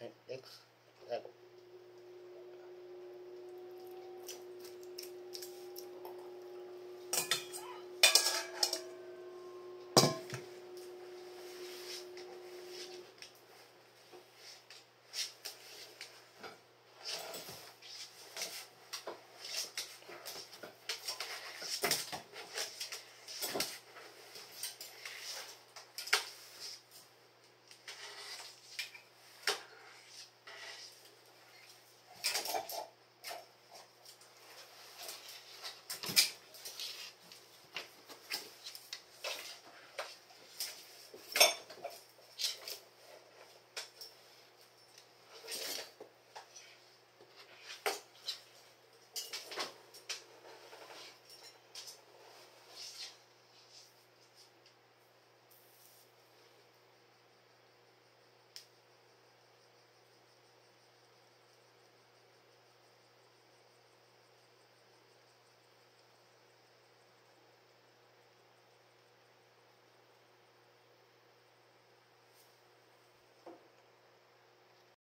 and x equal